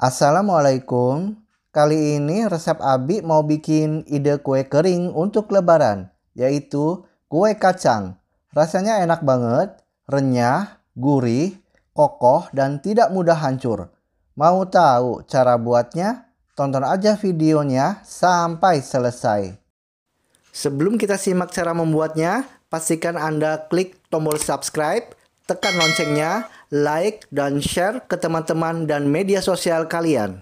Assalamualaikum. Kali ini resep Abi mau bikin ide kue kering untuk lebaran, yaitu kue kacang. Rasanya enak banget, renyah, gurih, kokoh, dan tidak mudah hancur. Mau tahu cara buatnya? Tonton aja videonya sampai selesai. Sebelum kita simak cara membuatnya, pastikan Anda klik tombol subscribe, tekan loncengnya, like, dan share ke teman-teman dan media sosial kalian.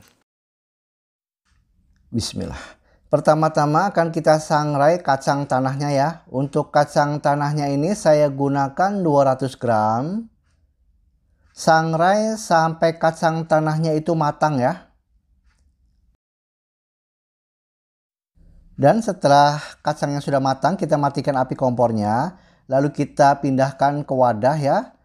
Bismillah. Pertama-tama akan kita sangrai kacang tanahnya ya. Untuk kacang tanahnya ini saya gunakan 200 gram. Sangrai sampai kacang tanahnya itu matang ya. Dan setelah kacangnya sudah matang, kita matikan api kompornya. Lalu kita pindahkan ke wadah ya.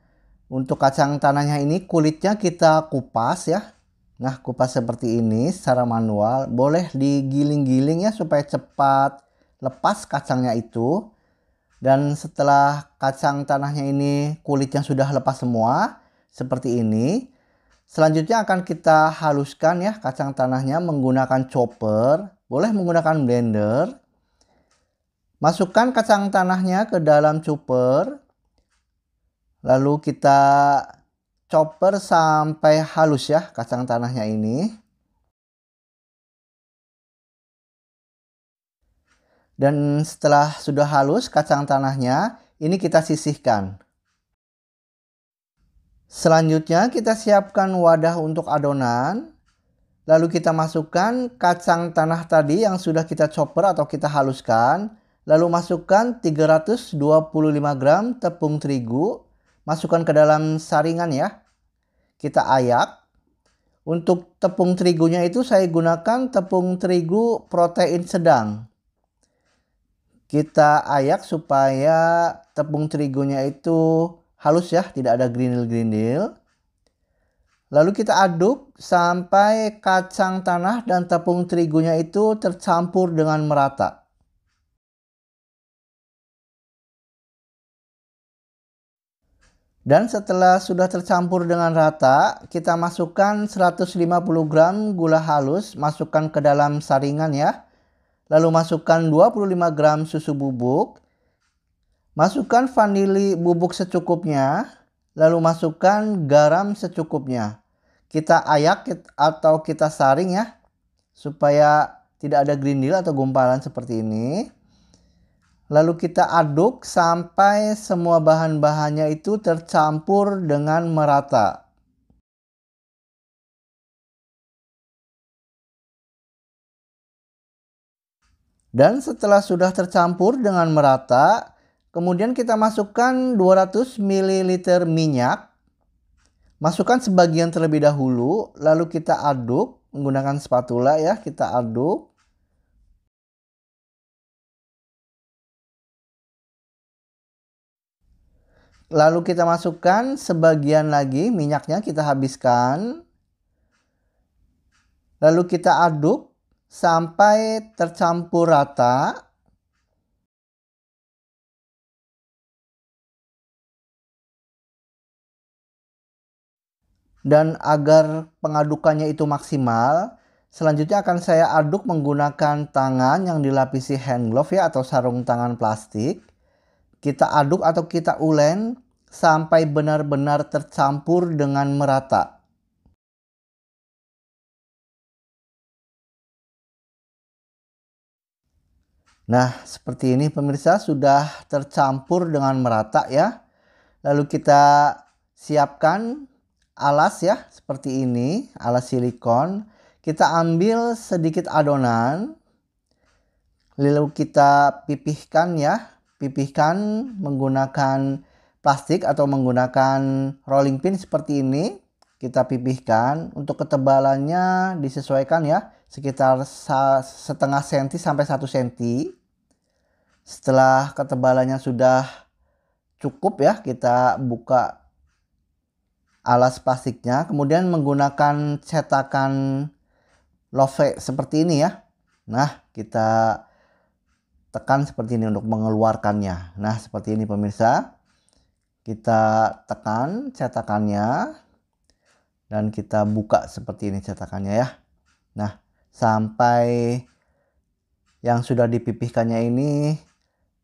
Untuk kacang tanahnya ini kulitnya kita kupas ya. Nah kupas seperti ini secara manual. Boleh digiling-giling ya supaya cepat lepas kacangnya itu. Dan setelah kacang tanahnya ini kulitnya sudah lepas semua. Seperti ini. Selanjutnya akan kita haluskan ya kacang tanahnya menggunakan chopper. Boleh menggunakan blender. Masukkan kacang tanahnya ke dalam chopper. Lalu kita chopper sampai halus ya kacang tanahnya ini. Dan setelah sudah halus kacang tanahnya, ini kita sisihkan. Selanjutnya kita siapkan wadah untuk adonan. Lalu kita masukkan kacang tanah tadi yang sudah kita chopper atau kita haluskan. Lalu masukkan 325 gram tepung terigu masukkan ke dalam saringan ya. Kita ayak. Untuk tepung terigunya itu saya gunakan tepung terigu protein sedang. Kita ayak supaya tepung terigunya itu halus ya, tidak ada grindil-grindil. Lalu kita aduk sampai kacang tanah dan tepung terigunya itu tercampur dengan merata. Dan setelah sudah tercampur dengan rata, kita masukkan 150 gram gula halus, masukkan ke dalam saringan ya. Lalu masukkan 25 gram susu bubuk. Masukkan vanili bubuk secukupnya, lalu masukkan garam secukupnya. Kita ayak atau kita saring ya, supaya tidak ada grindil atau gumpalan seperti ini. Lalu kita aduk sampai semua bahan-bahannya itu tercampur dengan merata. Dan setelah sudah tercampur dengan merata, kemudian kita masukkan 200 ml minyak. Masukkan sebagian terlebih dahulu, lalu kita aduk menggunakan spatula ya, kita aduk. Lalu kita masukkan sebagian lagi minyaknya kita habiskan. Lalu kita aduk sampai tercampur rata. Dan agar pengadukannya itu maksimal, selanjutnya akan saya aduk menggunakan tangan yang dilapisi hand glove ya atau sarung tangan plastik. Kita aduk atau kita ulen sampai benar-benar tercampur dengan merata. Nah, seperti ini pemirsa sudah tercampur dengan merata ya. Lalu kita siapkan alas ya, seperti ini, alas silikon. Kita ambil sedikit adonan. Lalu kita pipihkan ya, pipihkan menggunakan plastik atau menggunakan rolling pin seperti ini kita pipihkan. Untuk ketebalannya disesuaikan ya sekitar setengah senti sampai satu senti. Setelah ketebalannya sudah cukup ya kita buka alas plastiknya. Kemudian menggunakan cetakan love seperti ini ya. Nah kita tekan seperti ini untuk mengeluarkannya. Nah seperti ini pemirsa kita tekan cetakannya dan kita buka seperti ini cetakannya ya. Nah, sampai yang sudah dipipihkannya ini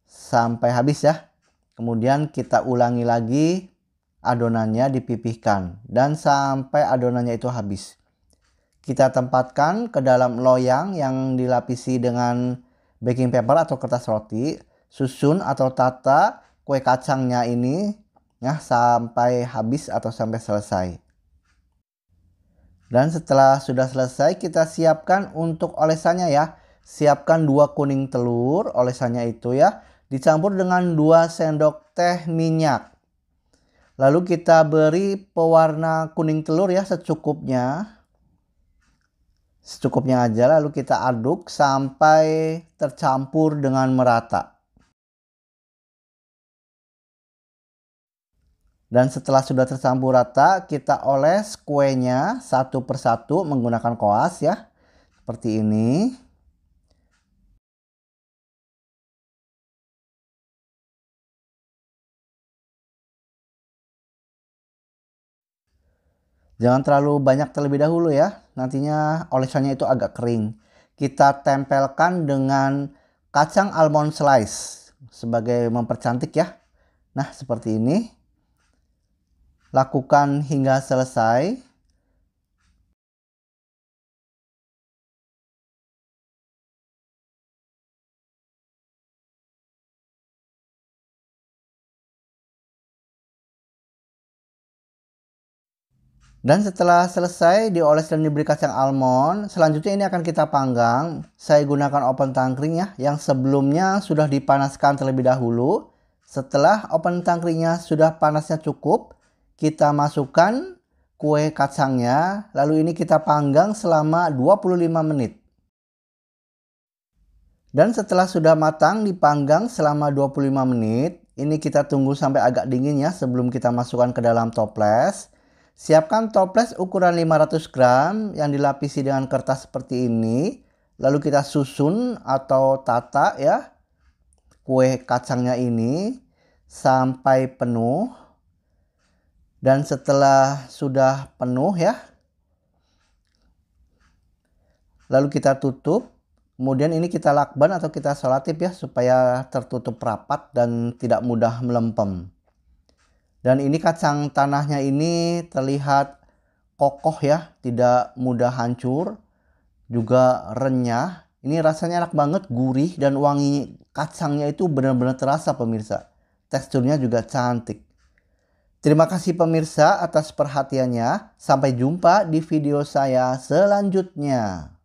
sampai habis ya. Kemudian kita ulangi lagi adonannya dipipihkan dan sampai adonannya itu habis. Kita tempatkan ke dalam loyang yang dilapisi dengan baking paper atau kertas roti, susun atau tata kue kacangnya ini ya sampai habis atau sampai selesai. Dan setelah sudah selesai kita siapkan untuk olesannya ya. Siapkan dua kuning telur olesannya itu ya. Dicampur dengan 2 sendok teh minyak. Lalu kita beri pewarna kuning telur ya secukupnya. Secukupnya aja lalu kita aduk sampai tercampur dengan merata. Dan setelah sudah tercampur rata, kita oles kuenya satu persatu menggunakan koas ya. Seperti ini. Jangan terlalu banyak terlebih dahulu ya. Nantinya olesannya itu agak kering. Kita tempelkan dengan kacang almond slice sebagai mempercantik ya. Nah, seperti ini. Lakukan hingga selesai. Dan setelah selesai dioles dan diberi kacang almond, selanjutnya ini akan kita panggang. Saya gunakan open tangkring ya, yang sebelumnya sudah dipanaskan terlebih dahulu. Setelah open tangkringnya sudah panasnya cukup, kita masukkan kue kacangnya, lalu ini kita panggang selama 25 menit. Dan setelah sudah matang dipanggang selama 25 menit, ini kita tunggu sampai agak dingin ya sebelum kita masukkan ke dalam toples. Siapkan toples ukuran 500 gram yang dilapisi dengan kertas seperti ini. Lalu kita susun atau tata ya kue kacangnya ini sampai penuh. Dan setelah sudah penuh ya, lalu kita tutup. Kemudian ini kita lakban atau kita solatif ya supaya tertutup rapat dan tidak mudah melempem. Dan ini kacang tanahnya ini terlihat kokoh ya, tidak mudah hancur, juga renyah. Ini rasanya enak banget, gurih dan wangi kacangnya itu benar-benar terasa pemirsa. Teksturnya juga cantik. Terima kasih pemirsa atas perhatiannya. Sampai jumpa di video saya selanjutnya.